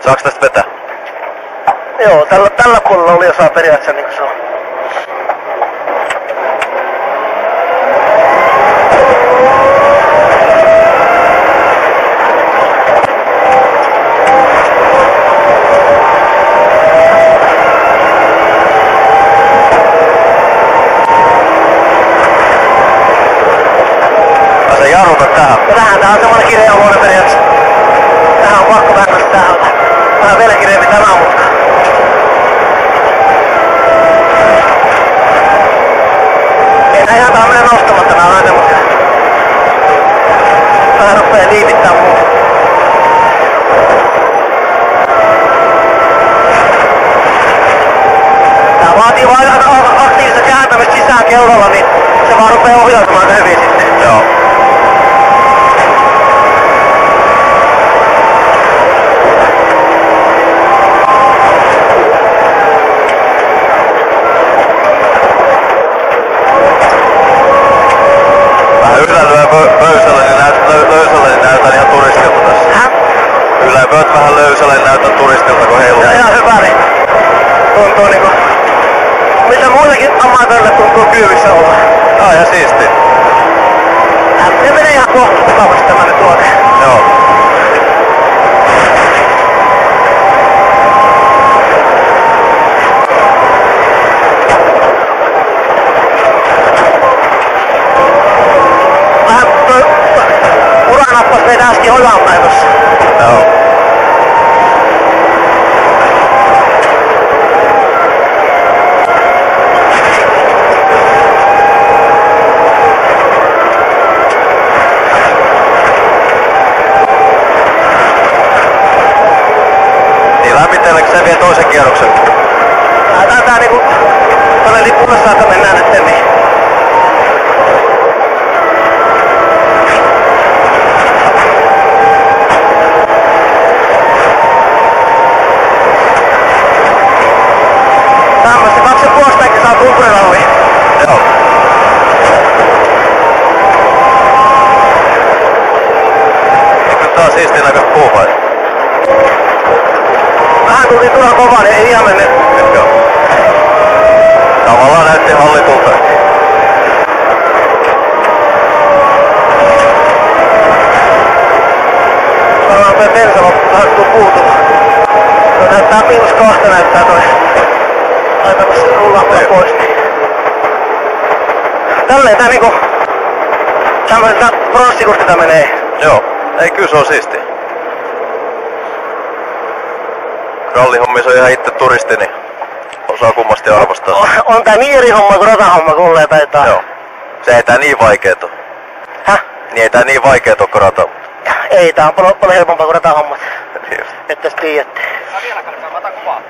Saaks tästä vetää? Joo, tällä, tällä puolella oli osa periaatteessa niin kuin se on. Jarruta tähän. Ja vähän tää on semmonen kireä luonne periaatteessa. Tähän on pakko vähän nostaa Anabela Guilherme, tá na tuntuu niinku... Mitä muillekin amatöille tuntuu kyyvissä olla. Tää on ihan siisti. Äh, Se menee ihan kohta mukavasti lämmitellekö se vie toisen kierroksen? Tää tää niinku... Tuonne lipussa, että mennään nyt niin. Siistin näköistä puupaita. Tuli turhan kovaa, niin ei ihan mennyt. Tavallaan näytti hallitulta. Ollaan toi bensa loppu, vähän tuu puutuma. Toi näyttää miinus kahta näyttää toi. Laitamme sen rullahtaa Joo. pois. Tälleen tää niinku... Tämmöiseltä pronssikurtilta menee. Joo. Ei kyllä se on siistiä. Rallihommissa on ihan itse turisti, niin osaa kummasti arvostaa. On, on tää niin eri homma kuin ratahomma kullee taitaa. Joo. Se ei tää niin vaikeet oo. Häh? Niin ei tää niin vaikeet oo kuin rata. Ei, tää on paljon, paljon helpompaa kuin ratahommat. Just. Että tiedätte. Mä vielä karkaan, mä otan kuvaa.